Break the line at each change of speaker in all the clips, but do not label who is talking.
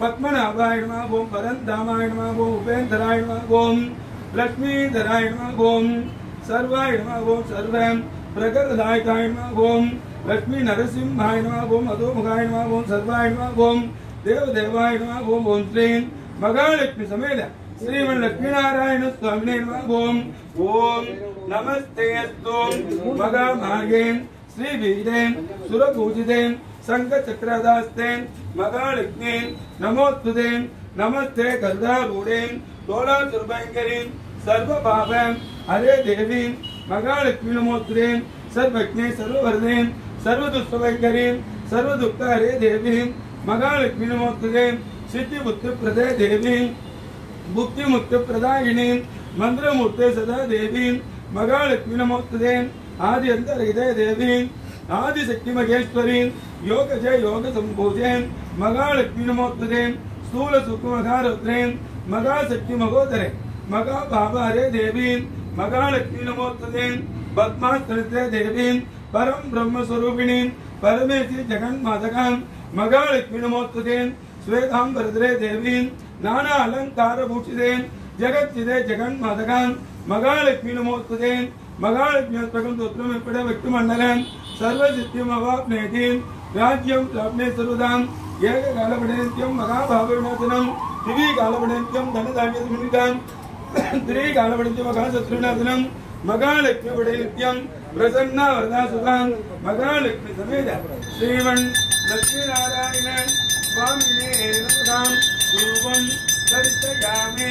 पद्मनाभाय नमः ओम परंधामाय ओम उपेन्द्राय ओम लक्ष्मीधराय ओम सर्वाय ओम सर्वं प्रगतदायकाय ओम लक्ष्मी नरसिंहाय ओम अधोमुखाय ओम सर्वाय ओम देवदेवाय ओम ओम महालक्ष्मी समेत श्रीमल्लक्ष्मीनारायण स्वामिने नमः ओम ओम नमस्ते अस्तु मगा मार्गेण श्रीवीरेण சங்க சக்கரதாஸ்தேன் மகாலட்சுமேன் நமோத்துதேன் நமஸ்தே கருதாரூடேன் தோலா துர்பங்கரின் சர்வ பாபம் ஹரே தேவின் மகாலட்சுமி நமோத்துதேன் சர்வஜ்ஞே சர்வவர்தேன் சர்வதுஷ்டபங்கரேன் சர்வதுக்க ஹரே தேவின் மகாலட்சுமி நமோத்துதேன் சித்தி புத்தி பிரதே தேவின் புக்தி முத்து பிரதாயினின் மந்திரமூர்த்தே சதா தேவின் மகாலட்சுமி நமோத்துதேன் ஆதி அந்த அந்தரகிதே தேவின் ஆதிசக்தி மகேஸ்வரி யோகஜே யோக சம்போஜேன் மகாலட்சுமி நமோத்தரேன் ಸ್ಥೂಲ ಸುಖಮಘಾರುದ್ರೇನ್ ಮಗಾ ಶಕ್ತಿ ಮಗೋದರೆ ಮಗಾ ಭಾವಾರೇ ದೇವೀನ್ ಮಗಾ ಲಕ್ಷ್ಮೀ ನಮೋತ್ತದೇನ್ ಪದ್ಮಾಸ್ತನಿತ್ರೇ ದೇವೀನ್ ಪರಂ ಬ್ರಹ್ಮ ಸ್ವರೂಪಿಣೀನ್ ಪರಮೇಶ್ವರಿ ಜಗನ್ಮಾತಕಾನ್ ಮಗಾ ಲಕ್ಷ್ಮೀ ನಮೋತ್ತದೇನ್ ಶ್ವೇತಾಂಬರದ್ರೇ ದೇವೀನ್ ನಾನಾ ಅಲಂಕಾರ ಭೂಷಿತೇನ್ ಜಗತ್ತಿದೆ ಜಗನ್ಮಾತಕಾನ್ ಮಗಾ ಲಕ್ಷ್ಮೀ ನಮೋತ್ತದೇನ್ அஸ்தகம் தோத்திரம் எப்பட வெட்டு மண்டலம் சர்வசித்தியம் அவாப்னேதீன் ராஜ்யம் லப்னே சர்வதாம் ஏக காலபடேந்தியம் மகாபாப விநாசனம் திவி காலபடேந்தியம் தனதானிய சுமிதாம் திரி காலபடேந்தியம் மகாசத்ருநாசனம் மகாலட்சுமி விடயத்தியம் பிரசன்னா வரதா சுதாம் மகாலட்சுமி சமேத ஸ்ரீவன் லட்சுமி நாராயணன் சுவாமினே நமதாம். ரூபம் தரிசயாமி.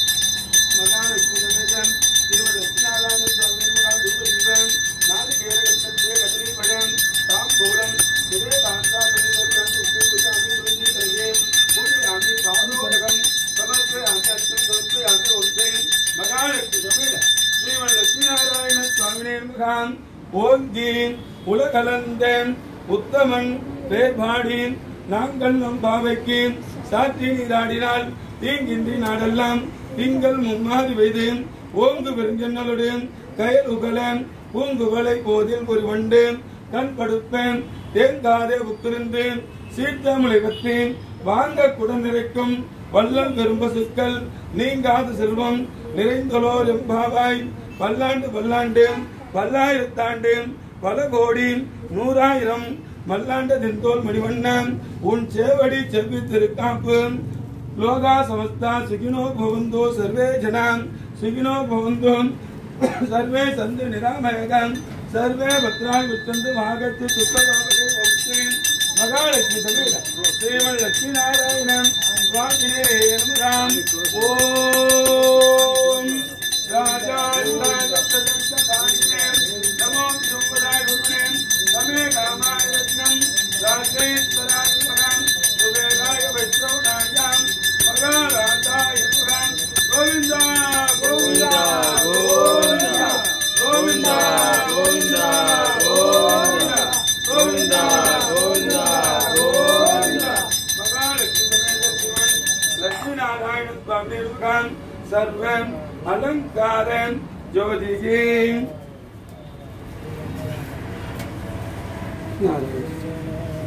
சுவாமினே ஓங்கின் உலகலந்தன் உத்தமன் பேர்பாடின் நாங்கள் நம் பாவைக்கு சாற்றி நீராடினால் தீங்கின்றி நாடெல்லாம் திங்கள் மும்மாறி வைது ஓங்கு பெருஞ்சன்னலுடன் கயல் உகலன் பூங்குவளை போதில் ஒரு வண்டு கண் படுப்பேன் தேங்காதே உத்திருந்தேன். சீர்த்தமிழை பற்றேன் வாங்க குடம் நிறைக்கும் வல்லம் பெரும் பசுக்கள் நீங்காத செல்வம் நிறைந்தலோர் எம்பாவாய். பல்லாண்டு பல்லாண்டு பல்லாயிரத்தாண்டு பல கோடி நூறாயிரம் மல்லாண்ட தின்தோல் மணிவண்ணன் உன் சேவடி செவ்வி திருக்காப்பு. லோகா சமஸ்தா சுகினோ பவந்தோ சர்வே ஜனாம் சுகினோ பவந்தோ சர்வே சந்து நிராமயகம் சர்வே பத்ராய் வித்தந்து மாகத்து சுத்தபாபகே வம்சே மகாலட்சுமி சமேத ஸ்ரீமன் லட்சுமி நாராயணன் சுவாமினே நமதாம் ஓம். नारायणत्वाभिर्मुखान् सर्वम् अलङ्कारन् ज्योतिषि। नारायण।